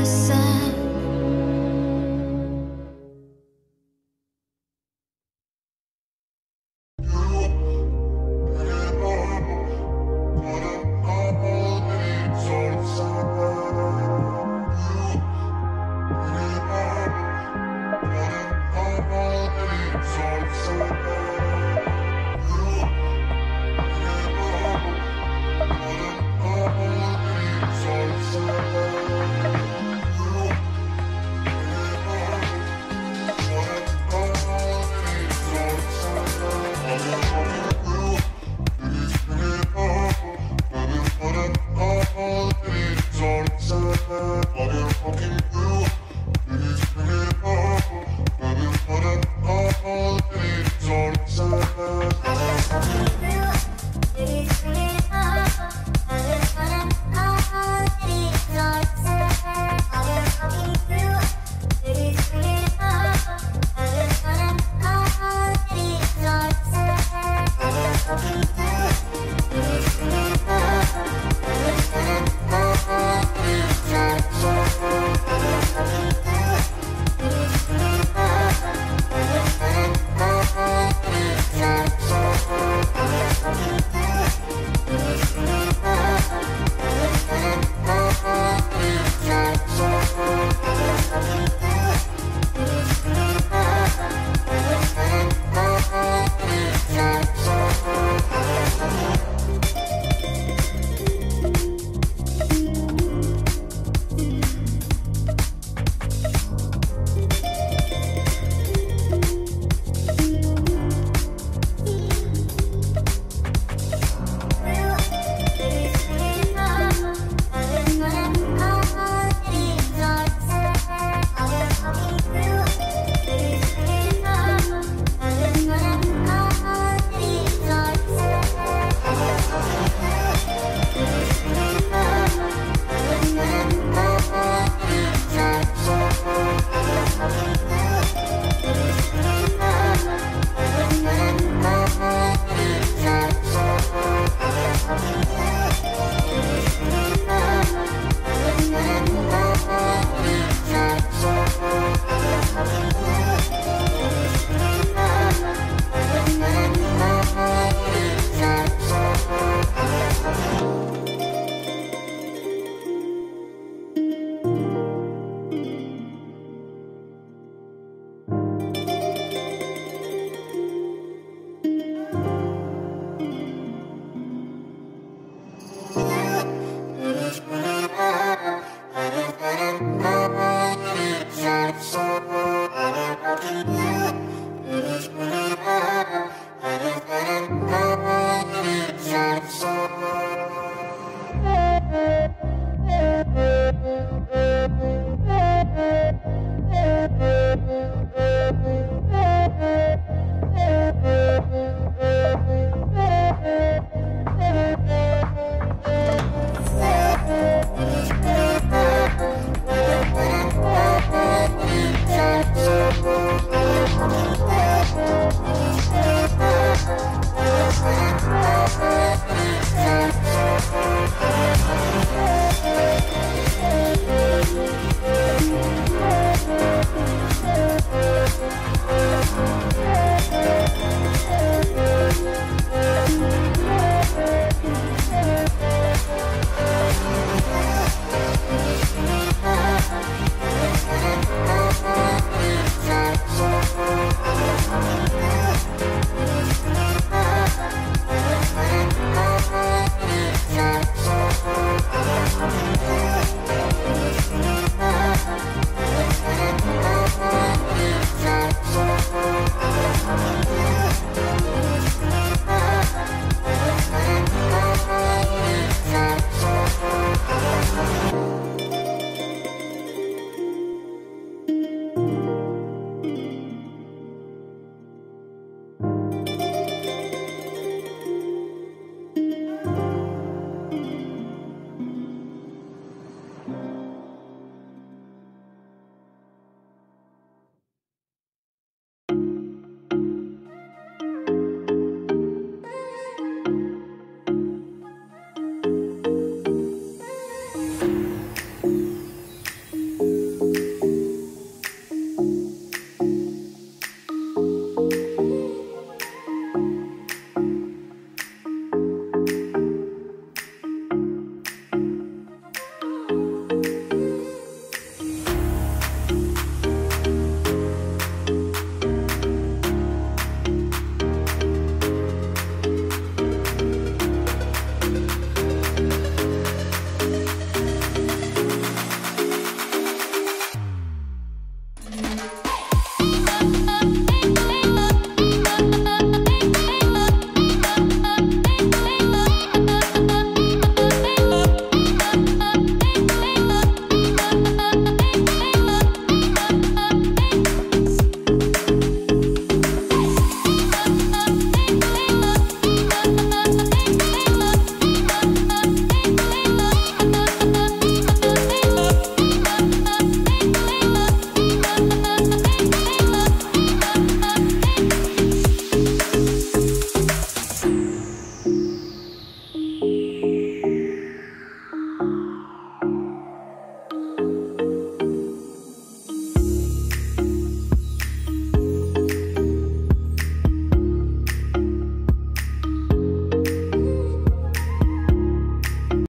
the sun.